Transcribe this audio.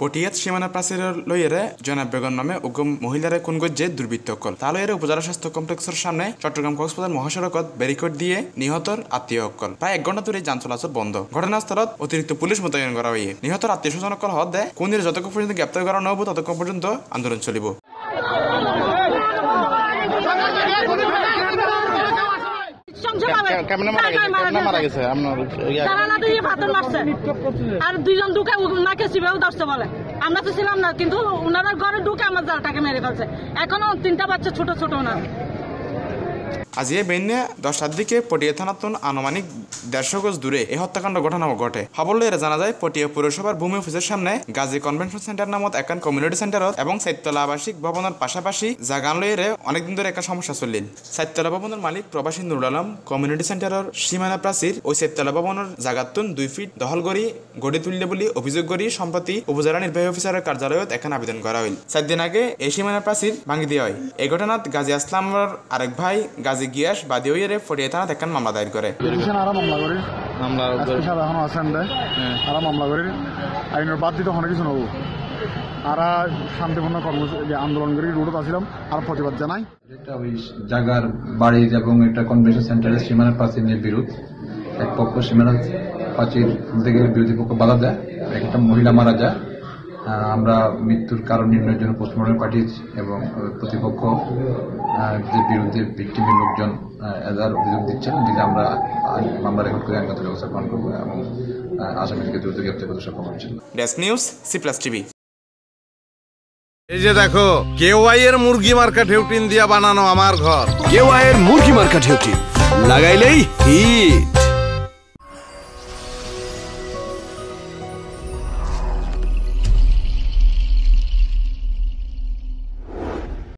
পটিয়াত সীমানা প্রাচীর লইয়েরে জনাব বেগম নামে উগ্র মহিলারে কোন গজ্জে দুর্বৃত্ত কল। তা লইয়েরে উপজেলা স্বাস্থ্য কমপ্লেক্সের সামনে চট্টগ্রাম কক্সবাজার মহাসড়কত ব্যারিকেড দিয়ে নিহতর আত্মীয় অকল প্রায় এক ঘণ্টা ধরে যান চলাচল বন্ধ। ঘটনাস্থলত অতিরিক্ত পুলিশ মোতায়েন করা হয়ে নিহতর আত্মীয় স্বজন অকল দেয় কোন যতক্ষণ পর্যন্ত গ্রেপ্তার করা নহব ততক্ষণ পর্যন্ত আন্দোলন চলিব। কেমনে মারা গেছে? কেমনে মারা গেছে। গেছে? আপনার জানালা দিয়ে পাথর মারছে। আর দুইজন ঢুকে ওনাকে শিবেও ধরছে বলে। আমরা তো ছিলাম না কিন্তু ওনারা ঘরে ঢুকে আমার জালটাকে মেরে ফেলছে। এখনও তিনটা বাচ্চা ছোট ছোট না। আজিয়ে বেন্যা দশটার দিকে পটিয়া থানাতুন আনুমানিক দেড়শো গজ দূরে এই হত্যাকাণ্ড ঘটনা ঘটে। খবর লইরে জানা যায়, পটিয়া পৌরসভার ভূমি অফিসের সামনে গাজী কনভেনশন সেন্টার নামত একান কমিউনিটি সেন্টারত এবং সাইতলা আবাসিক ভবনের পাশাপাশি জাগান লইরে অনেকদিন ধরে একটা সমস্যা চলিল। সাইতলা ভবনের মালিক প্রবাসী নুরুল আলম কমিউনিটি সেন্টারের সীমানা প্রাচীর ওই সাইতলা ভবনের জাগাতুন দুই ফিট দখল করি, গড়ে তুললে বলি অভিযোগ করি সম্প্রতি উপজেলা নির্বাহী অফিসারের কার্যালয়ত এখন আবেদন করা হইল। চার দিন আগে এই সীমানা প্রাচীর ভাঙি দিয়া হয়। এই ঘটনাত গাজী আসলামর আরেক ভাই গাজী গিয়াস বাদী হইয়ারে ফটিয়া থানাত এখন মামলা দায়ের করে। মামলা আমরা এসপি সাহেব এখনও আছেন দে। আরা মামলা করি। আইনের বাদ দিতে অনেক কিছু নব। আরা শান্তিপূর্ণ কর্মসূচি যে আন্দোলন করি রুটত আসছিলাম আর প্রতিবাদ জানাই। এটা ওই জাগার বাড়ির এবং একটা কনভেনশন সেন্টারের সীমানা প্রাচীর নিয়ে বিরোধ। এক পক্ষ সীমানা প্রাচীর খুলতে গেলে বিরোধী পক্ষ বাধা দেয় একটা মহিলা মারা যায়। আমরা মৃত্যুর কারণ নির্ণয়ের জন্য পোস্টমর্টম পাঠিয়েছি এবং প্রতিপক্ষ যে বিরুদ্ধে ভিক্টিমের লোকজন এজার অভিযোগ দিচ্ছেন। যদি আমরা মামলা রেকর্ড করে আইনগত ব্যবস্থা গ্রহণ করব এবং আসামিদেরকে দ্রুত গ্রেপ্তার করতে সক্ষম হচ্ছিল desk news C plus TV. এই যে দেখো কেওয়াই এর মুরগি মার্কা ঢেউটিন দিয়া বানানো আমার ঘর। কেওয়াই এর মুরগি মার্কা ঢেউটিন লাগাইলেই হিট।